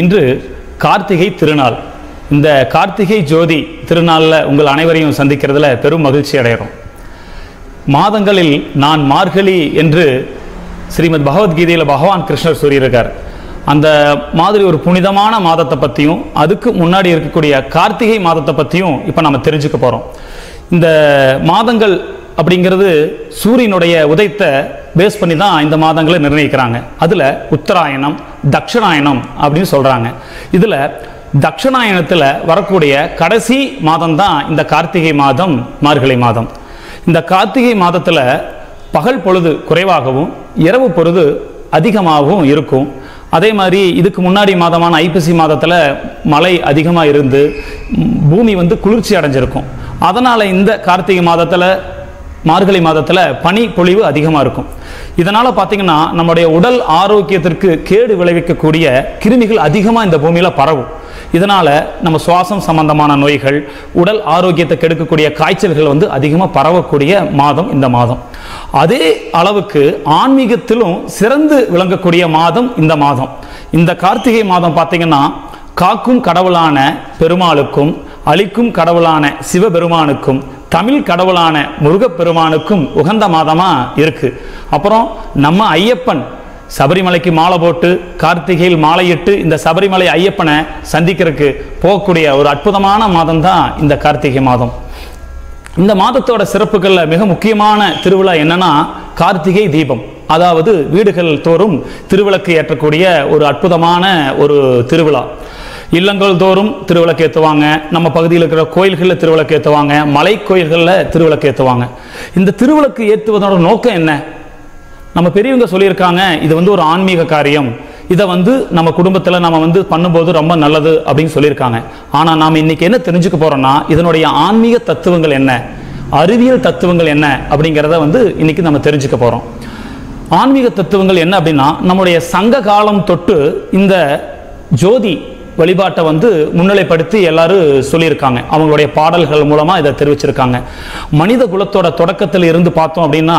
இன்று கார்த்திகை திருநாள். இந்த கார்த்திகை ஜோதி திருநாளில் உங்கள் அனைவரையும் சந்திக்கிறதுல பெரும் மகிழ்ச்சி அடைகிறோம். மாதங்களில் நான் மார்கழி என்று ஸ்ரீமத் பகவத்கீதையில் பகவான் கிருஷ்ணர் சொல்லியிருக்கார். அந்த மாதிரி ஒரு புனிதமான மாதத்தை பற்றியும் அதுக்கு முன்னாடி இருக்கக்கூடிய கார்த்திகை மாதத்தை பற்றியும் இப்போ நம்ம தெரிஞ்சுக்க போகிறோம் இந்த மாதங்கள் அப்படிங்கிறது சூரியனுடைய உதயத்தை பேஸ் பண்ணி தான் இந்த மாதங்களை நிர்ணயிக்கிறாங்க. அதில் உத்தராயணம் தக்ஷணாயணம் அப்படின்னு சொல்கிறாங்க இதில் தக்ஷணாயணத்தில் வரக்கூடிய கடைசி மாதம் தான் இந்த கார்த்திகை மாதம் மார்கழி மாதம். இந்த கார்த்திகை மாதத்தில் பகல் பொழுது குறைவாகவும் இரவு பொழுது அதிகமாகவும் இருக்கும். அதே மாதிரி இதுக்கு முன்னாடி மாதமான ஐப்பசி மாதத்தில் மழை அதிகமாக இருந்து பூமி வந்து குளிர்ச்சி அடைஞ்சிருக்கும். அதனால் இந்த கார்த்திகை மாதத்தில் மார்கழி மாதத்தில் பனி பொழிவு அதிகமாக இருக்கும். இதனால் பார்த்தீங்கன்னா நம்முடைய உடல் ஆரோக்கியத்திற்கு கேடு விளைவிக்கக்கூடிய கிருமிகள் அதிகமாக இந்த பூமியில் பரவும். இதனால் நம்ம சுவாசம் சம்பந்தமான நோய்கள் உடல் ஆரோக்கியத்தை கெடுக்கக்கூடிய காய்ச்சல்கள் வந்து அதிகமாக பரவக்கூடிய மாதம் இந்த மாதம். அதே அளவுக்கு ஆன்மீகத்திலும் சிறந்து விளங்கக்கூடிய மாதம் இந்த மாதம். இந்த கார்த்திகை மாதம் பார்த்தீங்கன்னா காக்கும் கடவுளான பெருமாளுக்கும் அழிக்கும் கடவுளான சிவபெருமானுக்கும் தமிழ் கடவுளான முருகப்பெருமானுக்கும் உகந்த மாதமாக இருக்குது அப்புறம் நம்ம ஐயப்பன் சபரிமலைக்கு மாலை போட்டு கார்த்திகையில் மாலையிட்டு இந்த சபரிமலை ஐயப்பனை சந்திக்கிறதுக்கு போகக்கூடிய ஒரு அற்புதமான மாதம் தான் இந்த கார்த்திகை மாதம். இந்த மாதத்தோட சிறப்புகளில் மிக முக்கியமான திருவிழா என்னன்னா கார்த்திகை தீபம். அதாவது வீடுகள் தோறும் திருவிளக்கு ஏற்றக்கூடிய ஒரு அற்புதமான ஒரு திருவிழா. இல்லங்கள் தோறும் திருவிளக்கேற்றுவாங்க நம்ம பகுதியில் இருக்கிற கோயில்களில் திருவிளக்கேற்றுவாங்க மலை கோயில்களில் திருவிளக்கேற்றுவாங்க இந்த திருவிளக்கு ஏற்றுவதோட நோக்கம் என்ன? நம்ம பெரியவங்க சொல்லியிருக்காங்க இது வந்து ஒரு ஆன்மீக காரியம். இதை வந்து நம்ம குடும்பத்தில் நம்ம வந்து பண்ணும்போது ரொம்ப நல்லது அப்படின்னு சொல்லியிருக்காங்க. ஆனால் நாம் இன்னைக்கு என்ன தெரிஞ்சுக்க போகிறோம்னா இதனுடைய ஆன்மீக தத்துவங்கள் என்ன? அறிவியல் தத்துவங்கள் என்ன? அப்படிங்கிறத வந்து இன்னைக்கு நம்ம தெரிஞ்சுக்க போகிறோம் ஆன்மீக தத்துவங்கள் என்ன அப்படின்னா நம்முடைய சங்க காலம் தொட்டு இந்த ஜோதி வழிபாட்டை வந்து முன்னிலைப்படுத்தி எல்லாரும் சொல்லியிருக்காங்க. அவங்களுடைய பாடல்கள் மூலமாக இதை தெரிவிச்சிருக்காங்க. மனித குலத்தோட தொடக்கத்தில் இருந்து பார்த்தோம் அப்படின்னா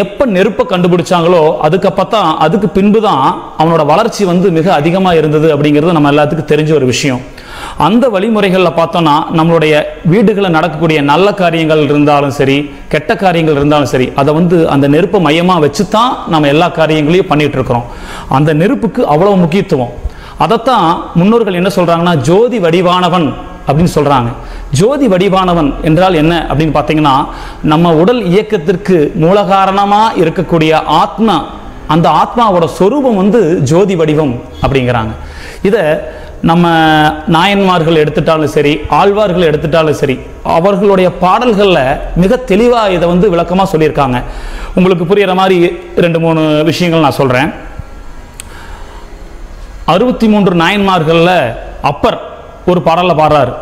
எப்போ நெருப்பை கண்டுபிடிச்சாங்களோ அதுக்கப்புறம் அதுக்கு பின்பு தான் அவனோட வளர்ச்சி வந்து மிக அதிகமாக இருந்தது அப்படிங்கிறது நம்ம எல்லாத்துக்கும் தெரிஞ்ச ஒரு விஷயம். அந்த வழிமுறைகளில் பார்த்தோன்னா நம்மளுடைய வீடுகளில் நடக்கக்கூடிய நல்ல காரியங்கள் இருந்தாலும் சரி கெட்ட காரியங்கள் இருந்தாலும் சரி அதை வந்து அந்த நெருப்பை மையமாக வச்சு தான் நம்ம எல்லா காரியங்களையும் பண்ணிகிட்டு இருக்கிறோம். அந்த நெருப்புக்கு அவ்வளோ முக்கியத்துவம். அதைத்தான் முன்னோர்கள் என்ன சொல்கிறாங்கன்னா ஜோதி வடிவானவன் அப்படின்னு சொல்கிறாங்க ஜோதி வடிவானவன் என்றால் என்ன அப்படின்னு பார்த்தீங்கன்னா நம்ம உடல் இயக்கத்திற்கு மூலகாரணமாக இருக்கக்கூடிய ஆத்மா அந்த ஆத்மாவோட சொரூபம் வந்து ஜோதி வடிவம் அப்படிங்கிறாங்க. இதை நம்ம நாயன்மார்கள் எடுத்துட்டாலும் சரி ஆழ்வார்கள் எடுத்துட்டாலும் சரி அவர்களுடைய பாடல்களில் மிக தெளிவாக இதை வந்து விளக்கமாக சொல்லியிருக்காங்க. உங்களுக்கு புரிகிற மாதிரி ரெண்டு மூணு விஷயங்கள் நான் சொல்கிறேன் அறுபத்தி மூன்று நாயன்மார்களில் அப்பர் ஒரு பாடலை பாடுறார்.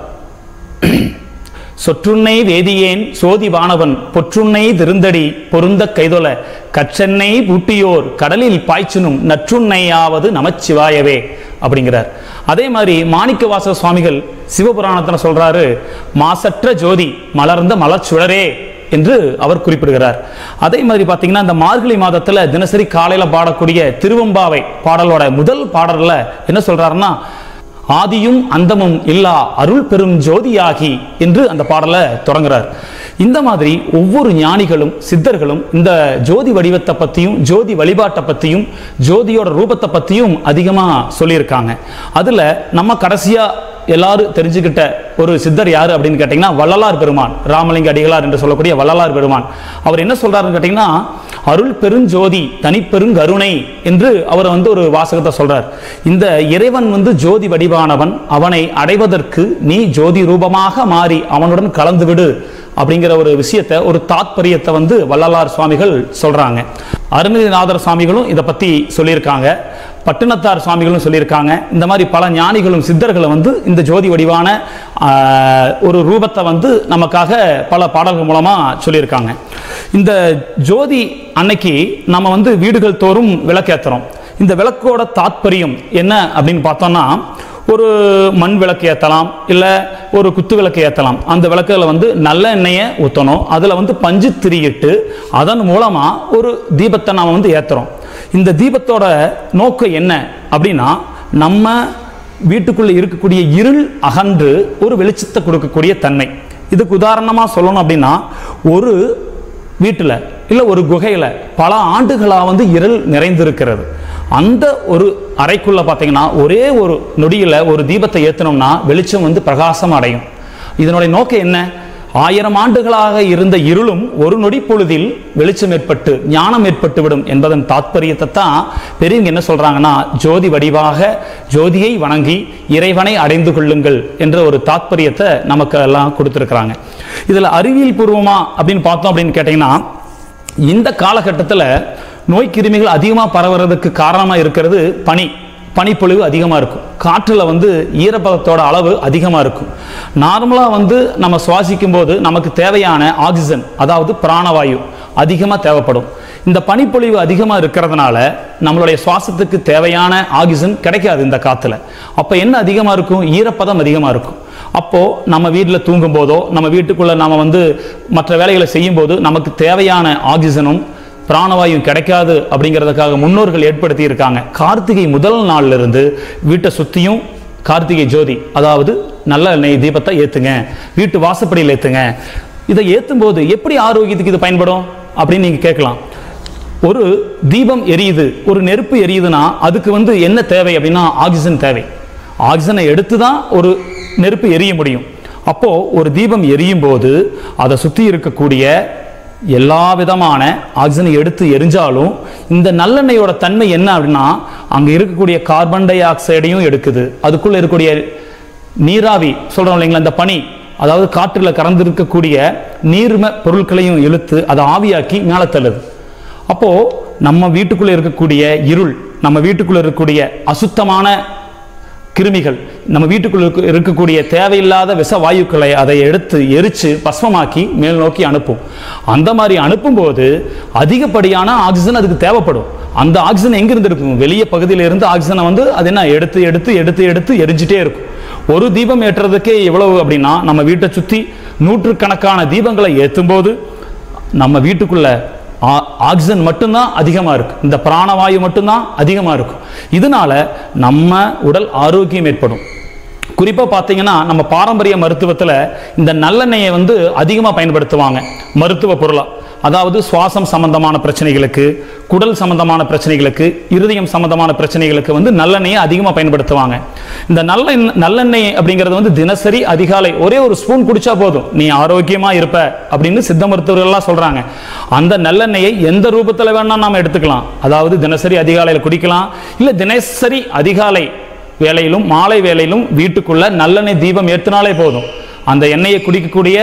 சொற்றுண்ணை வேதியேன் சோதி வானவன் பொற்றுண்ணை திருந்தடி பொருந்த கைதொல கற்றெண்ணை பூட்டியோர் கடலில் பாய்ச்சினும் நற்றுண்ணையாவது நமச்சிவாயவே அப்படிங்கிறார். அதே மாதிரி மாணிக்கவாச சுவாமிகள் சிவபுராணத்தில் சொல்றாரு மாசற்ற ஜோதி மலர்ந்த மலச்சுழரே என்று அவர் குறிப்பிடுகிறார். அதே மாதிரி பார்த்தீங்கன்னா இந்த மார்கழி மாதத்தில் தினசரி காலையில் பாடக்கூடிய திருவம்பாவை பாடலோட முதல் பாடலில் என்ன சொல்கிறாருன்னா ஆதியும் அந்தமும் இல்லா அருள் பெரும் ஜோதியாகி என்று அந்த பாடலை தொடங்குறார். இந்த மாதிரி ஒவ்வொரு ஞானிகளும் சித்தர்களும் இந்த ஜோதி வடிவத்தை பற்றியும் ஜோதி வழிபாட்டை பற்றியும் ஜோதியோட ரூபத்தை பற்றியும் அதிகமாக சொல்லியிருக்காங்க. அதில் நம்ம கடைசியாக எல்லாரும் தெரிஞ்சுக்கிட்ட ஒரு சித்தர் யாரு அப்படின்னு கேட்டிங்கன்னா வள்ளலார் பெருமான் ராமலிங்க அடிகளார் என்று சொல்லக்கூடிய வள்ளலார் பெருமான். அவர் என்ன சொல்றாருன்னு கேட்டிங்கன்னா அருள் பெருஞ்சோதி தனிப்பெருங்கருணை என்று அவர் வந்து ஒரு வாசகத்தை சொல்றார். இந்த இறைவன் வந்து ஜோதி வடிவானவன் அவனை அடைவதற்கு நீ ஜோதி ரூபமாக மாறி அவனுடன் கலந்து விடு அப்படிங்கிற ஒரு விஷயத்தை ஒரு தாத்பரியத்தை வந்து வள்ளலார் சுவாமிகள் சொல்றாங்க. அருணகிரிநாதர் சுவாமிகளும் இதை பத்தி சொல்லியிருக்காங்க. பட்டினத்தார் சுவாமிகளும் சொல்லியிருக்காங்க. இந்த மாதிரி பல ஞானிகளும் சித்தர்களும் வந்து இந்த ஜோதி வடிவான ஒரு ரூபத்தை வந்து நமக்காக பல பாடல்கள் மூலமாக சொல்லியிருக்காங்க. இந்த ஜோதி அன்னைக்கு நம்ம வந்து வீடுகள் தோறும் விளக்கேற்றுறோம் இந்த விளக்கோட தாத்பரியம் என்ன அப்படின்னு பார்த்தோம்னா ஒரு மண் விளக்கு ஏற்றலாம் இல்லை ஒரு குத்து விளக்கு ஏற்றலாம் அந்த விளக்கில் வந்து நல்ல எண்ணெயை ஊற்றணும் அதில் வந்து பஞ்சு திரியிட்டு அதன் மூலமாக ஒரு தீபத்தை நாம் வந்து ஏற்றுறோம் இந்த தீபத்தோட நோக்கம் என்ன அப்படின்னா நம்ம வீட்டுக்குள்ள இருக்கக்கூடிய இருள் அகன்று ஒரு வெளிச்சத்தை கொடுக்கக்கூடிய தன்மை. இதுக்கு உதாரணமா சொல்லணும் அப்படின்னா ஒரு வீட்டில் இல்லை ஒரு குகையில் பல ஆண்டுகளாக வந்து இருள் நிறைந்திருக்கிறது. அந்த ஒரு அறைக்குள்ளே பார்த்தீங்கன்னா ஒரே ஒரு நொடியில் ஒரு தீபத்தை ஏற்றினோம்னா வெளிச்சம் வந்து பிரகாசம் அடையும். இதனுடைய நோக்கம் என்ன? ஆயிரம் ஆண்டுகளாக இருந்த இருளும் ஒரு நொடி பொழுதில் வெளிச்சம் ஏற்பட்டு ஞானம் ஏற்பட்டு விடும் என்பதன் தாத்பரியத்தை தான் பெரியவங்க என்ன சொல்றாங்கன்னா ஜோதி வடிவாக ஜோதியை வணங்கி இறைவனை அடைந்து கொள்ளுங்கள் என்ற ஒரு தாத்பரியத்தை நமக்கு எல்லாம் கொடுத்துருக்குறாங்க. இதில் அறிவியல் பூர்வமா அப்படின்னு பார்த்தோம் அப்படின்னு கேட்டிங்கன்னா இந்த காலகட்டத்தில் நோய் கிருமிகள் அதிகமாக பரவுறதுக்கு காரணமாக இருக்கிறது பனி. பனிப்பொழிவு அதிகமாக இருக்கும். காற்றில் வந்து ஈரப்பதத்தோட அளவு அதிகமாக இருக்கும். நார்மலாக வந்து நம்ம சுவாசிக்கும் போது நமக்கு தேவையான ஆக்சிஜன் அதாவது பிராணவாயு அதிகமாக தேவைப்படும். இந்த பனிப்பொழிவு அதிகமாக இருக்கிறதுனால நம்மளுடைய சுவாசத்துக்கு தேவையான ஆக்சிஜன் கிடைக்காது இந்த காற்றுல அப்போ என்ன அதிகமாக இருக்கும்? ஈரப்பதம் அதிகமாக இருக்கும். அப்போது நம்ம வீட்டில் தூங்கும் போதோ நம்ம வீட்டுக்குள்ளே நம்ம வந்து மற்ற வேலைகளை செய்யும் போது நமக்கு தேவையான ஆக்சிஜனும் பிராணவாயு கிடைக்காது அப்படிங்கிறதுக்காக முன்னோர்கள் ஏற்படுத்தி இருக்காங்க கார்த்திகை முதல் நாள்ல இருந்து வீட்டை சுத்தியும் கார்த்திகை ஜோதி அதாவது நல்ல எண்ணெய் தீபத்தை ஏத்துங்க வீட்டு வாசப்படியில் ஏத்துங்க. இதை ஏற்றும் போது எப்படி ஆரோக்கியத்துக்கு இது பயன்படும் அப்படின்னு நீங்க கேட்கலாம். ஒரு தீபம் எரியுது ஒரு நெருப்பு எரியுதுன்னா அதுக்கு வந்து என்ன தேவை அப்படின்னா ஆக்சிஜன் தேவை. ஆக்சிஜனை எடுத்து தான் ஒரு நெருப்பு எரிய முடியும். அப்போது ஒரு தீபம் எரியும் போது அதை சுற்றி இருக்கக்கூடிய எல்லா விதமான ஆக்சிஜனை எடுத்து எரிஞ்சாலும் இந்த நல்லெண்ணெயோட தன்மை என்ன அப்படின்னா அங்கே இருக்கக்கூடிய கார்பன் டை ஆக்சைடையும் எடுக்குது. அதுக்குள்ளே இருக்கக்கூடிய நீராவி சொல்கிறோம் இல்லைங்களா இந்த பனி அதாவது காற்றில் கறந்திருக்கக்கூடிய நீர்ம பொருட்களையும் இழுத்து அதை ஆவியாக்கி மேலே தள்ளுது. அப்போது நம்ம வீட்டுக்குள்ளே இருக்கக்கூடிய இருள் நம்ம வீட்டுக்குள்ளே இருக்கக்கூடிய அசுத்தமான கிருமிகள் நம்ம வீட்டுக்குள்ள இருக்கக்கூடிய தேவையில்லாத விஷ வாயுக்களை அதை எடுத்து எரித்து பஸ்மமாக்கி மேல் நோக்கி அனுப்பும். அந்த மாதிரி அனுப்பும்போது அதிகப்படியான ஆக்சிஜன் அதுக்கு தேவைப்படும். அந்த ஆக்சிஜன் எங்கிருந்து இருக்கும்? வெளிய பகுதியில இருந்து ஆக்சிஜனை வந்து அது என்ன? எடுத்து எடுத்து எடுத்து எடுத்து எரிஞ்சிட்டே இருக்கும். ஒரு தீபம் ஏற்றுறதுக்கே எவ்வளவு அப்படின்னா நம்ம வீட்டை சுற்றி நூற்றுக்கணக்கான தீபங்களை ஏற்றும் போது நம்ம வீட்டுக்குள்ள ஆக்சிஜன் மட்டும்தான் அதிகமாக இருக்கும் இந்த பிராணவாயு மட்டும்தான் அதிகமாக இருக்கும் இதனால நம்ம உடல் ஆரோக்கியம் ஏற்படும். குறிப்பாக பார்த்தீங்கன்னா நம்ம பாரம்பரிய மருத்துவத்தில் இந்த நல்லெண்ணெயை வந்து அதிகமாக பயன்படுத்துவாங்க. மருத்துவ பொருளாக அதாவது சுவாசம் சம்பந்தமான பிரச்சனைகளுக்கு குடல் சம்பந்தமான பிரச்சனைகளுக்கு இருதயம் சம்பந்தமான பிரச்சனைகளுக்கு வந்து நல்லெண்ணெயை அதிகமாக பயன்படுத்துவாங்க. இந்த நல்ல நல்லெண்ணெய் அப்படிங்கிறது வந்து தினசரி அதிகாலை ஒரே ஒரு ஸ்பூன் குடிச்சா போதும். நீ ஆரோக்கியமாக இருப்ப அப்படின்னு சித்த மருத்துவர்கள்லாம் சொல்கிறாங்க அந்த நல்லெண்ணெயை எந்த ரூபத்தில் வேணால் நாம் எடுத்துக்கலாம். அதாவது தினசரி அதிகாலையில் குடிக்கலாம். இல்லை தினசரி அதிகாலை வேலையிலும் மாலை வேலையிலும் வீட்டுக்குள்ளே நல்லெண்ணெய் தீபம் ஏற்றினாலே போதும். அந்த எண்ணெயை குடிக்கக்கூடிய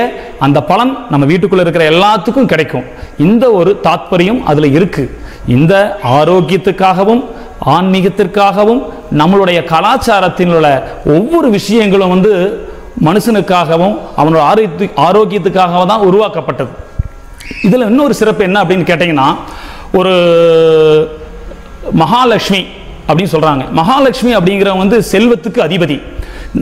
அந்த பலன் நம்ம வீட்டுக்குள்ளே இருக்கிற எல்லாத்துக்கும் கிடைக்கும். இந்த ஒரு தாத்பரியம் அதில் இருக்குது இந்த ஆரோக்கியத்துக்காகவும் ஆன்மீகத்திற்காகவும் நம்மளுடைய கலாச்சாரத்தில் உள்ள ஒவ்வொரு விஷயங்களும் வந்து மனுஷனுக்காகவும் அவனோட ஆரோக்கிய ஆரோக்கியத்துக்காகவும் தான் உருவாக்கப்பட்டது. இதில் இன்னொரு சிறப்பு என்ன அப்படின்னு கேட்டிங்கன்னா ஒரு மகாலட்சுமி அப்படின்னு சொல்கிறாங்க மகாலட்சுமி அப்படிங்கிறவங்க வந்து செல்வத்துக்கு அதிபதி.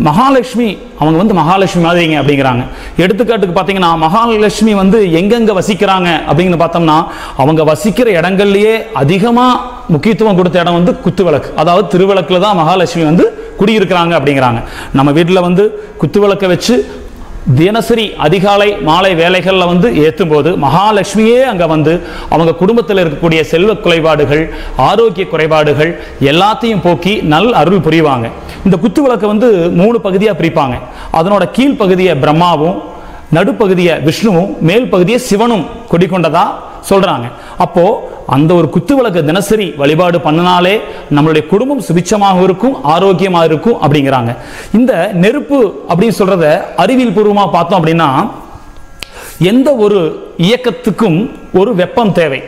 மகாலட்சுமி அவங்க வந்து மகாலட்சுமி மாதிரிங்க அப்படிங்கிறாங்க. எடுத்துக்காட்டுக்கு பார்த்தீங்கன்னா மகாலட்சுமி வந்து எங்கெங்கே வசிக்கிறாங்க அப்படின்னு பார்த்தோம்னா அவங்க வசிக்கிற இடங்கள்லேயே அதிகமாக முக்கியத்துவம் கொடுத்த இடம் வந்து குத்துவிளக்கு. அதாவது திருவிளக்கில் தான் மகாலட்சுமி வந்து குடியிருக்கிறாங்க அப்படிங்கிறாங்க. நம்ம வீட்டில் வந்து குத்துவிளக்கை வச்சு தினசரி அதிகாலை மாலை வேலைகளில் வந்து ஏற்றும் போது மகாலட்சுமியே அங்கே வந்து அவங்க குடும்பத்தில் இருக்கக்கூடிய செல்வ குறைபாடுகள் ஆரோக்கிய குறைபாடுகள் எல்லாத்தையும் போக்கி நல் அருள் புரிவாங்க. இந்த குத்து விளக்கை வந்து மூணு பகுதியாக பிரிப்பாங்க. அதனோட கீழ் பகுதியை பிரம்மாவும் நடுப்பகுதியை விஷ்ணுவும் மேல் பகுதியை சிவனும் கொடிக்கொண்டதா சொல்கிறாங்க அப்போது அந்த ஒரு குத்து விளக்கு தினசரி வழிபாடு பண்ணினாலே நம்மளுடைய குடும்பம் சுபிச்சமாக இருக்கும் ஆரோக்கியமாக இருக்கும் அப்படிங்கிறாங்க. இந்த நெருப்பு அப்படின்னு சொல்றத அறிவியல் பூர்வமாக பார்த்தோம் அப்படின்னா எந்த ஒரு இயக்கத்துக்கும் ஒரு வெப்பம் தேவை.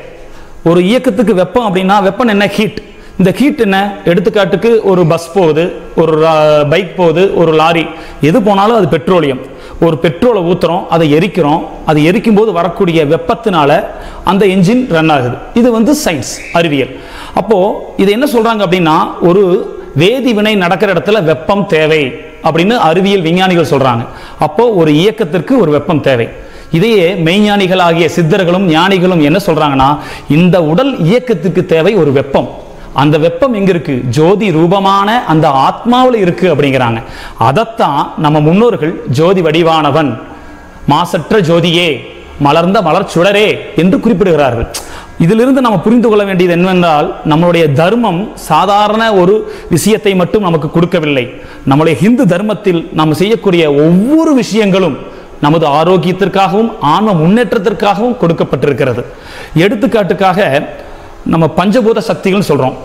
ஒரு இயக்கத்துக்கு வெப்பம் அப்படின்னா வெப்பம் என்ன? ஹீட் இந்த ஹீட் என்ன? எடுத்துக்காட்டுக்கு ஒரு பஸ் போகுது ஒரு பைக் போகுது ஒரு லாரி எது போனாலும் அது பெட்ரோலியம் ஒரு பெட்ரோலை ஊற்றுறோம் அதை எரிக்கிறோம் அதை எரிக்கும் போது வரக்கூடிய வெப்பத்தினால அந்த என்ஜின் ரன் ஆகுது. இது வந்து சயின்ஸ் அறிவியல். அப்போது இது என்ன சொல்கிறாங்க அப்படின்னா ஒரு வேதி வினை நடக்கிற இடத்துல வெப்பம் தேவை அப்படின்னு அறிவியல் விஞ்ஞானிகள் சொல்கிறாங்க அப்போது ஒரு இயக்கத்திற்கு ஒரு வெப்பம் தேவை. இதையே மெய்ஞானிகள் ஆகிய சித்தர்களும் ஞானிகளும் என்ன சொல்கிறாங்கன்னா இந்த உடல் இயக்கத்திற்கு தேவை ஒரு வெப்பம். அந்த வெப்பம் எங்க இருக்கு ஜோதி ரூபமான அந்த ஆத்மாவில் இருக்கு அப்படிங்கிறாங்க. அதைத்தான் நம்ம முன்னோர்கள் ஜோதி வடிவானவன் மாசற்ற ஜோதியே மலர்ந்த மலர் சுடரே என்று குறிப்பிடுகிறார்கள். இதிலிருந்து நம்ம புரிந்து கொள்ள வேண்டியது என்னவென்றால் நம்மளுடைய தர்மம் சாதாரண ஒரு விஷயத்தை மட்டும் நமக்கு கொடுக்கவில்லை. நம்முடைய ஹிந்து தர்மத்தில் நாம் செய்யக்கூடிய ஒவ்வொரு விஷயங்களும் நமது ஆரோக்கியத்திற்காகவும் ஆன்ம முன்னேற்றத்திற்காகவும் கொடுக்கப்பட்டிருக்கிறது. எடுத்துக்காட்டுக்காக நம்ம பஞ்சபூத சக்திகள் சொல்றோம்.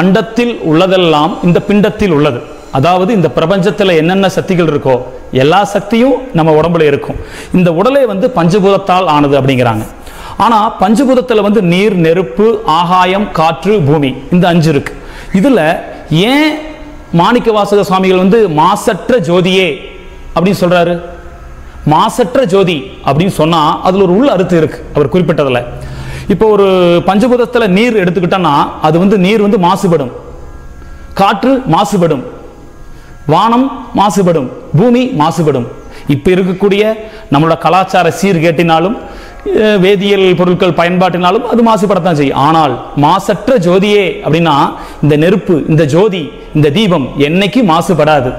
அண்டத்தில் உள்ளதெல்லாம் இந்த பிண்டத்தில் உள்ளது. அதாவது இந்த பிரபஞ்சத்தில் என்னென்ன சக்திகள் இருக்கோ எல்லா சக்தியும் நம்ம உடம்புல இருக்கும். இந்த உடலே வந்து பஞ்சபூதத்தால் ஆனது அப்படிங்கிறாங்க. ஆனால் பஞ்சபூதத்தில் வந்து நீர் நெருப்பு ஆகாயம் காற்று பூமி இந்த அஞ்சு இருக்கு. இதில் ஏன் மாணிக்க வாசக சுவாமிகள் வந்து மாசற்ற ஜோதியே அப்படின்னு சொல்கிறாரு மாசற்ற ஜோதி அப்படின்னு சொன்னால் அதில் ஒரு உள்ள அறுத்து இருக்கு. அவர் குறிப்பிட்டதில். இப்போ ஒரு பஞ்சபூதத்தில் நீர் எடுத்துக்கிட்டோன்னா அது வந்து நீர் வந்து மாசுபடும். காற்று மாசுபடும். வானம் மாசுபடும். பூமி மாசுபடும். இப்போ இருக்கக்கூடிய நம்மளோட கலாச்சார சீர்கேட்டினாலும் வேதியியல் பொருட்கள் பயன்பாட்டினாலும் அது மாசுபடத்தான் செய்யும். ஆனால் மாசற்ற ஜோதியே அப்படின்னா இந்த நெருப்பு இந்த ஜோதி இந்த தீபம் என்னைக்கு மாசுபடாது.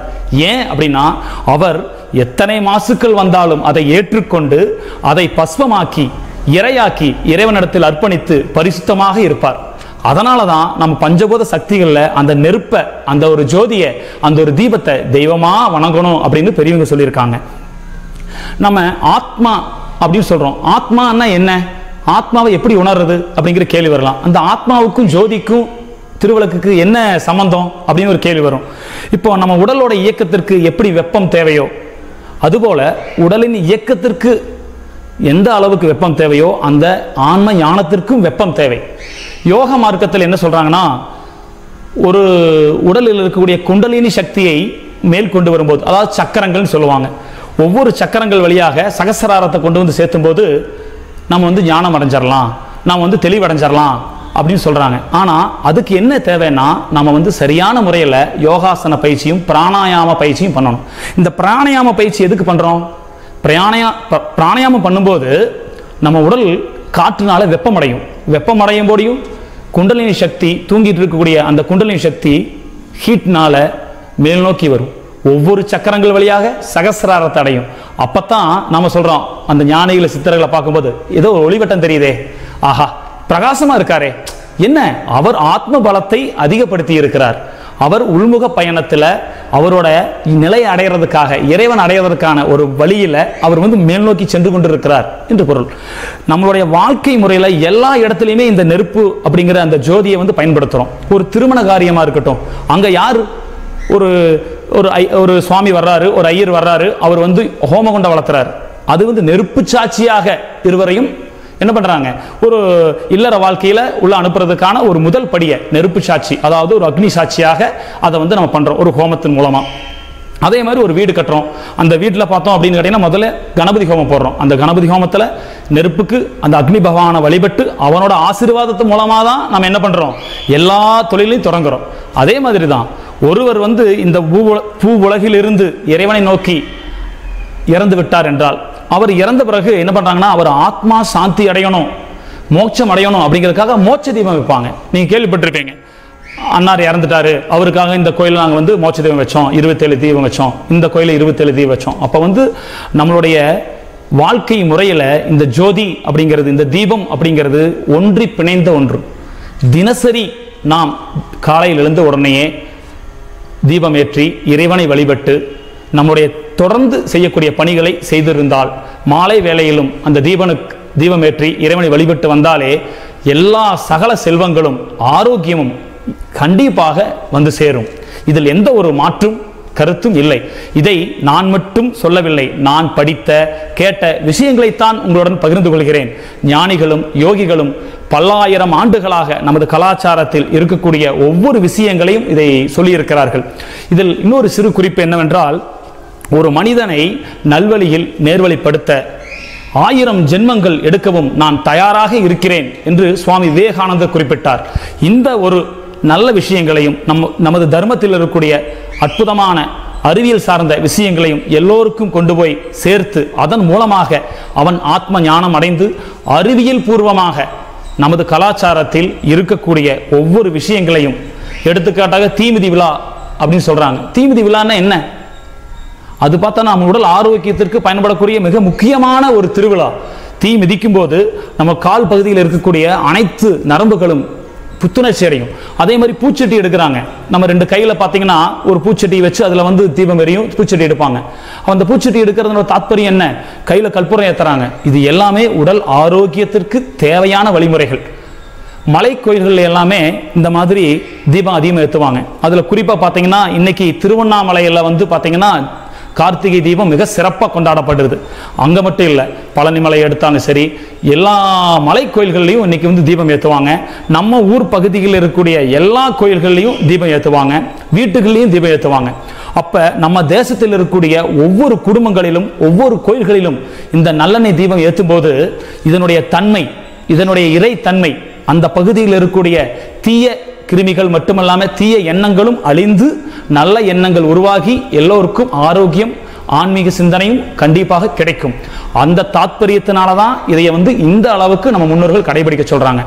ஏன் அப்படின்னா அவர் எத்தனை மாசுக்கள் வந்தாலும் அதை ஏற்றுக்கொண்டு அதை பஸ்வமாக்கி இரையாக்கி இறைவனிடத்தில் அர்ப்பணித்து பரிசுத்தமாக இருப்பார். அதனால தான் நம்ம பஞ்சபூத சக்திகளில் அந்த நெருப்பை அந்த ஒரு ஜோதியை அந்த ஒரு தீபத்தை தெய்வமாக வணங்கணும் அப்படின்னு பெரியவங்க சொல்லியிருக்காங்க. நம்ம ஆத்மா அப்படின்னு சொல்கிறோம் ஆத்மான்னா என்ன? ஆத்மாவை எப்படி உணர்றது அப்படிங்கிற கேள்வி வரலாம். அந்த ஆத்மாவுக்கும் ஜோதிக்கும் திருவிளக்குக்கு என்ன சம்பந்தம் அப்படின்னு ஒரு கேள்வி வரும். இப்போ நம்ம உடலோட இயக்கத்திற்கு எப்படி வெப்பம் தேவையோ அதுபோல உடலின் இயக்கத்திற்கு எந்த அளவுக்கு வெப்பம் தேவையோ அந்த ஆன்ம ஞானத்திற்கும் வெப்பம் தேவை. யோக மார்க்கத்தில் என்ன சொல்கிறாங்கன்னா ஒரு உடலில் இருக்கக்கூடிய குண்டலினி சக்தியை மேல் கொண்டு வரும்போது அதாவது சக்கரங்கள்னு சொல்லுவாங்க. ஒவ்வொரு சக்கரங்கள் வழியாக சகசராரத்தை கொண்டு வந்து சேர்த்தும்போது நம்ம வந்து ஞானம் அடைஞ்சிடலாம் நாம் வந்து தெளிவடைஞ்சிடலாம் அப்படின்னு சொல்கிறாங்க ஆனால் அதுக்கு என்ன தேவைன்னா நம்ம வந்து சரியான முறையில் யோகாசன பயிற்சியும் பிராணாயாம பயிற்சியும் பண்ணணும். இந்த பிராணாயாம பயிற்சி எதுக்கு பண்ணுறோம் பிராணயா பிராணயாமம் பிராணாயாமம் பண்ணும்போது நம்ம உடல் காற்றுனால வெப்பமடையும். வெப்பமடையும் போடியும் குண்டலினி சக்தி தூங்கிட்டு இருக்கக்கூடிய அந்த குண்டலினி சக்தி ஹீட்னால மேல் நோக்கி வரும். ஒவ்வொரு சக்கரங்கள் வழியாக சகசிராரத்தை அடையும். அப்பதான் நாம சொல்றோம் அந்த ஞானிகளை சித்தர்களை பார்க்கும்போது ஏதோ ஒரு ஒளிவட்டம் தெரியுதே. ஆஹா பிரகாசமா இருக்காரே. என்ன? அவர் ஆத்ம பலத்தை அதிகப்படுத்தி இருக்கிறார் அவர் உள்முக பயணத்தில் அவரோட நிலையை அடைகிறதுக்காக இறைவன் அடைகிறதுக்கான ஒரு வழியில் அவர் வந்து மேல் நோக்கி சென்று கொண்டிருக்கிறார் என்று பொருள். நம்மளுடைய வாழ்க்கை முறையில் எல்லா இடத்துலையுமே இந்த நெருப்பு அப்படிங்கிற அந்த ஜோதியை வந்து பயன்படுத்துகிறோம் ஒரு திருமண காரியமாக இருக்கட்டும். அங்கே யார் ஒரு ஒரு ஐ- ஒரு சுவாமி வர்றாரு ஒரு ஐயர் வர்றாரு அவர் வந்து ஹோமகுண்டம் வளர்த்துறாரு. அது வந்து நெருப்பு சாட்சியாக இருவரையும் என்ன பண்ணுறாங்க ஒரு இல்லற வாழ்க்கையில் உள்ள அனுப்புறதுக்கான ஒரு முதல் படியை நெருப்பு சாட்சி அதாவது ஒரு அக்னி சாட்சியாக அதை வந்து நம்ம பண்ணுறோம் ஒரு ஹோமத்தின் மூலமாக அதே மாதிரி ஒரு வீடு கட்டுறோம். அந்த வீட்டில் பார்த்தோம் அப்படின்னு கேட்டிங்கன்னா முதல்ல கணபதி ஹோமம் போடுறோம். அந்த கணபதி ஹோமத்தில் நெருப்புக்கு அந்த அக்னி பகவானை வழிபட்டு அவனோட ஆசீர்வாதத்து மூலமாக தான் நம்ம என்ன பண்ணுறோம் எல்லா தொழிலையும் தொடங்குறோம். அதே மாதிரி தான் ஒருவர் வந்து இந்த பூ பூ உலகிலிருந்து இறைவனை நோக்கி இறந்து விட்டார் என்றால் அவர் இறந்த பிறகு என்ன பண்ணுறாங்கன்னா அவர் ஆத்மா சாந்தி அடையணும் மோட்சம் அடையணும் அப்படிங்கிறதுக்காக மோட்ச தீபம் வைப்பாங்க. நீங்கள் கேள்விப்பட்டிருப்பீங்க. அன்னார் இறந்துட்டாரு அவருக்காக இந்த கோயில் நாங்கள் வந்து மோட்ச தீபம் வச்சோம் இருபத்தேழு தீபம் வச்சோம் இந்த கோயிலில் இருபத்தேழு தீபம் வச்சோம். அப்போ வந்து நம்மளுடைய வாழ்க்கை முறையில் இந்த ஜோதி அப்படிங்கிறது இந்த தீபம் அப்படிங்கிறது ஒன்றி பிணைந்த ஒன்று. தினசரி நாம் காலையில் எழுந்த உடனேயே தீபம் ஏற்றி இறைவனை வழிபட்டு நம்முடைய தொடர்ந்து செய்யக்கூடிய பணிகளை செய்திருந்தால் மாலை வேளையிலும் அந்த தீபனுக்கு தீபமேற்றி இறைவனை வழிபட்டு வந்தாலே எல்லா சகல செல்வங்களும் ஆரோக்கியமும் கண்டிப்பாக வந்து சேரும். இதில் எந்த ஒரு மாற்றும் கருத்தும் இல்லை. இதை நான் மட்டும் சொல்லவில்லை. நான் படித்த கேட்ட விஷயங்களைத்தான் உங்களுடன் பகிர்ந்து கொள்கிறேன். ஞானிகளும் யோகிகளும் பல்லாயிரம் ஆண்டுகளாக நமது கலாச்சாரத்தில் இருக்கக்கூடிய ஒவ்வொரு விஷயங்களையும் இதை சொல்லியிருக்கிறார்கள். இதில் இன்னொரு சிறு குறிப்பு என்னவென்றால் ஒரு மனிதனை நல்வழியில் நேர்வழிப்படுத்த ஆயிரம் ஜென்மங்கள் எடுக்கவும் நான் தயாராக இருக்கிறேன் என்று சுவாமி விவேகானந்தர் குறிப்பிட்டார். இந்த ஒரு நல்ல விஷயங்களையும் நம் நமது தர்மத்தில் இருக்கக்கூடிய அற்புதமான அறிவியல் சார்ந்த விஷயங்களையும் எல்லோருக்கும் கொண்டு போய் சேர்த்து அதன் மூலமாக அவன் ஆத்ம ஞானம் அடைந்து அறிவியல் பூர்வமாக நமது கலாச்சாரத்தில் இருக்கக்கூடிய ஒவ்வொரு விஷயங்களையும் எடுத்துக்காட்டாக தீமிதி விழா அப்படின்னு சொல்கிறாங்க தீமிதி விழான்னா என்ன? அது பார்த்தா நம்ம உடல் ஆரோக்கியத்திற்கு பயன்படக்கூடிய மிக முக்கியமான ஒரு திருவிழா. தீ மிதிக்கும் போது நம்ம கால் பகுதியில் இருக்கக்கூடிய அனைத்து நரம்புகளும் புத்துணர்ச்சி அடையும். அதே மாதிரி பூச்சட்டி எடுக்கிறாங்க. நம்ம ரெண்டு கையில் பார்த்தீங்கன்னா ஒரு பூச்சட்டி வச்சு அதில் வந்து தீபம் எரியும் பூச்சட்டி எடுப்பாங்க. அந்த பூச்சட்டி எடுக்கிறதுனோட தாத்பரியம் என்ன? கையில் கற்பூரம் ஏத்துறாங்க. இது எல்லாமே உடல் ஆரோக்கியத்திற்கு தேவையான வழிமுறைகள். மலை கோயில்கள் எல்லாமே இந்த மாதிரி தீபம் அதிகமாக ஏற்றுவாங்க அதில் குறிப்பாக பார்த்தீங்கன்னா இன்னைக்கு திருவண்ணாமலையில் வந்து பார்த்தீங்கன்னா கார்த்திகை தீபம் மிக சிறப்பாக கொண்டாடப்படுது அங்கே மட்டும் இல்லை பழனிமலை எடுத்தாலும் சரி எல்லா மலை கோயில்கள்லையும் இன்னைக்கு வந்து தீபம் ஏற்றுவாங்க நம்ம ஊர் பகுதியில் இருக்கக்கூடிய எல்லா கோயில்கள்லையும் தீபம் ஏற்றுவாங்க வீட்டுகள்லையும் தீபம் ஏற்றுவாங்க அப்போ நம்ம தேசத்தில் இருக்கக்கூடிய ஒவ்வொரு குடும்பங்களிலும் ஒவ்வொரு கோயில்களிலும் இந்த நல்லெண்ணெய் தீபம் ஏற்றும் போது இதனுடைய தன்மை இதனுடைய இறை தன்மை அந்த பகுதியில் இருக்கக்கூடிய தீய கிருமிகள் மட்டுமல்லாமல் தீய எண்ணங்களும் அழிந்து நல்ல எண்ணங்கள் உருவாகி எல்லோருக்கும் ஆரோக்கியம் ஆன்மீக சிந்தனையும் கண்டிப்பாக கிடைக்கும். அந்த தாத்பரியத்தினால தான் இதை வந்து இந்த அளவுக்கு நம்ம முன்னோர்கள் கடைபிடிக்க சொல்றாங்க.